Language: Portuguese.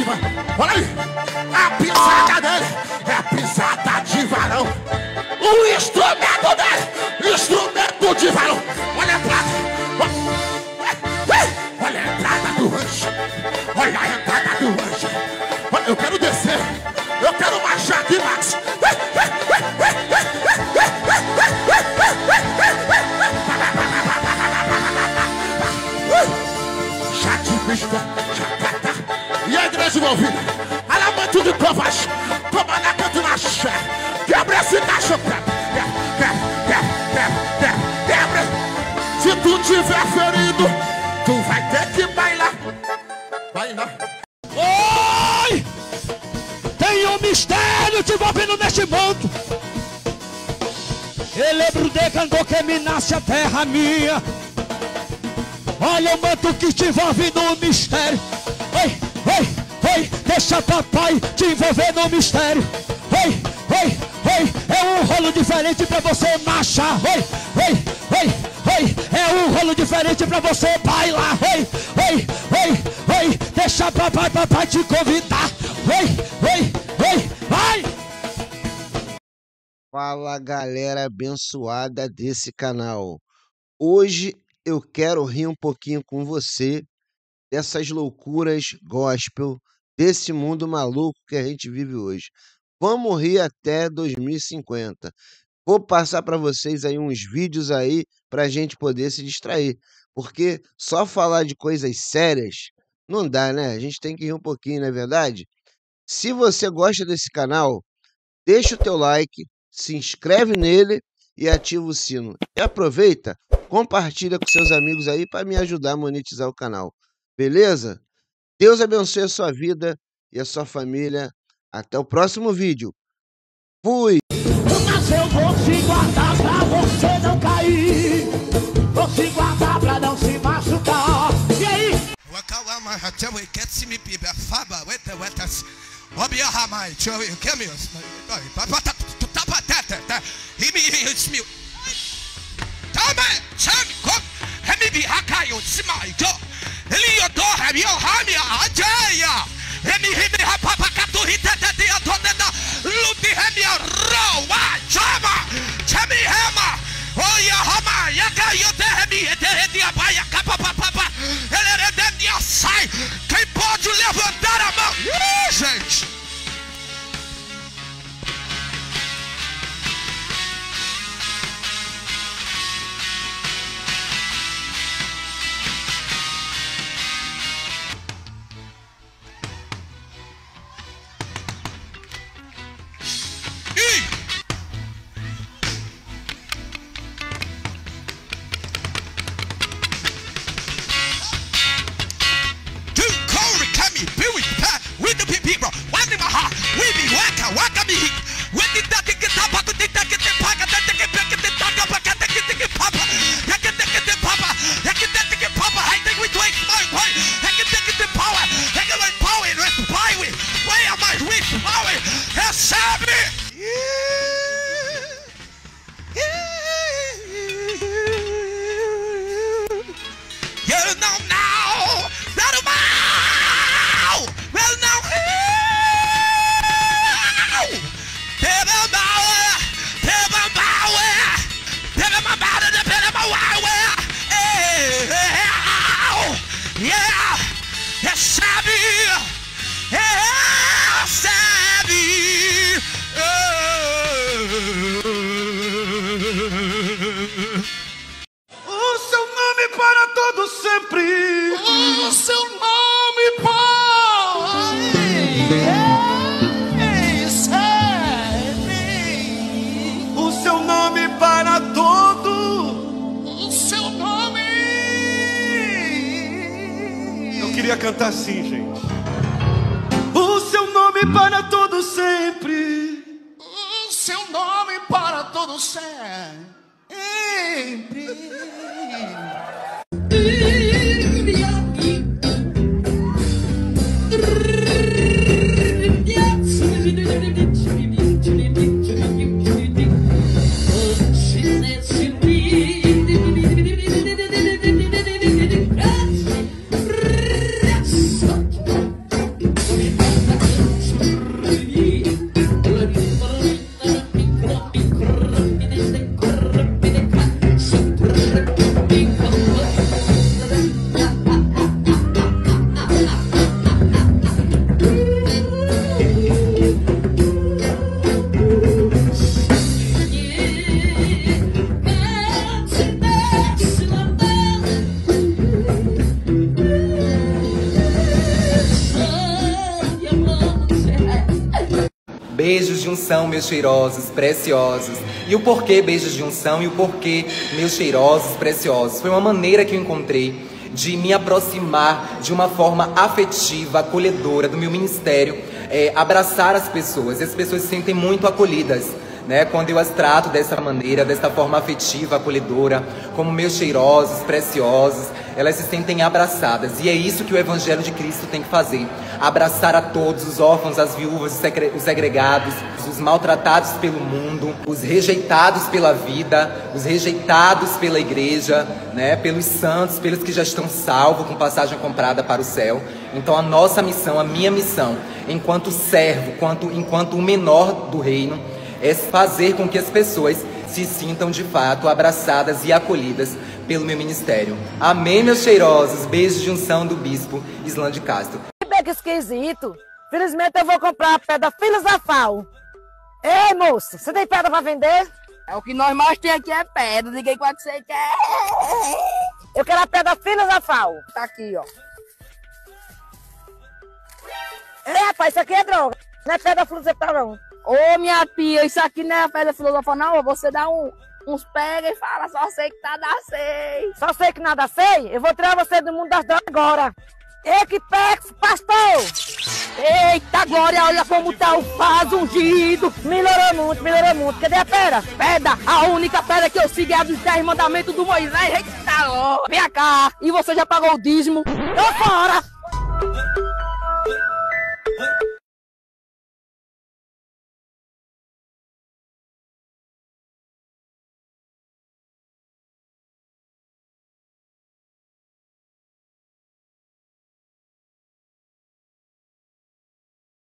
varão. Olha aí. A pisada dele é pisada de varão. O instrumento dele, instrumento de varão. Olha a prata. Olha a entrada do anjo. Olha a entrada do anjo. Olha, eu quero descer. Eu quero marchar aqui, Max. Já te pista, já tá. E a igreja envolvida. Alamento de covas. Toma na canto na xé. Quebra esse caixa, quebra. Quebra, quebra, quebra, quebra. Se tu tiver ferido, tu vai ter que bailar. Bailar. Oi! Tem um mistério te envolvendo neste mundo. Ele brudecando que me nasce a terra minha. Olha o manto que te envolve no mistério. Oi, oi, deixa papai te envolver no mistério. Oi, oi, oi, é um rolo diferente pra você marchar. Oi, oi, oi, oi, é um rolo diferente pra você bailar. Oi, oi, oi, oi, deixa papai, papai te convidar. Oi, oi, oi, vai! Fala galera abençoada desse canal. Hoje eu quero rir um pouquinho com você dessas loucuras gospel, desse mundo maluco que a gente vive hoje. Vamos rir até 2050. Vou passar para vocês aí uns vídeos aí para a gente poder se distrair, porque só falar de coisas sérias não dá, né? A gente tem que rir um pouquinho, não é verdade? Se você gosta desse canal, deixa o teu like, se inscreve nele e ativa o sino. E aproveita, compartilha com seus amigos aí para me ajudar a monetizar o canal. Beleza? Deus abençoe a sua vida e a sua família. Até o próximo vídeo. Fui! Mas eu vou te guardar pra você não cair. Vou te guardar pra não se machucar. E aí? wakawama hatawe ketsimi piba faba wete wetas obia hamai chowi kemios tapa himi himi tame quem pode levantar a mão gente glory. Recebe queria cantar assim, gente. O seu nome para todo sempre. O seu nome para todo sempre. Beijos de unção, meus cheirosos, preciosos. E o porquê beijos de unção e o porquê meus cheirosos, preciosos? Foi uma maneira que eu encontrei de me aproximar de uma forma afetiva, acolhedora do meu ministério, é, abraçar as pessoas. E as pessoas se sentem muito acolhidas. Né, quando eu as trato dessa maneira, dessa forma afetiva, acolhedora, como meus cheirosos, preciosos, elas se sentem abraçadas. E é isso que o Evangelho de Cristo tem que fazer: abraçar a todos, os órfãos, as viúvas, os segregados, os maltratados pelo mundo, os rejeitados pela vida, os rejeitados pela igreja, né, pelos santos, pelos que já estão salvos com passagem comprada para o céu. Então a nossa missão, a minha missão, enquanto servo, enquanto, enquanto o menor do reino, é fazer com que as pessoas se sintam de fato abraçadas e acolhidas pelo meu ministério. Amém, meus cheirosos. Beijos de unção do bispo Islã de Castro. Que esquisito. Felizmente eu vou comprar a pedra filosofal. Ei, moço, você tem pedra para vender? É o que nós mais temos aqui é pedra. Diga qual que você quer. Eu quero a pedra filosofal. Tá aqui, ó. É, rapaz, isso aqui é droga. Não é pedra filosofal, não. Ô, minha tia, isso aqui não é pedra filosofal, não. Você dá um, uns pega e fala, só sei que nada sei. Só sei que nada sei? Eu vou tirar você do mundo das drogas agora. Equipex, pastor! Eita, Glória, olha como tá o faz ungido. Melhorou muito, melhorou muito. Cadê a pedra? Pedra, a única pedra que eu sigo é a dos 10 mandamentos do Moisés. Eita, louco. Vem cá. E você já pagou o dízimo? Tô fora!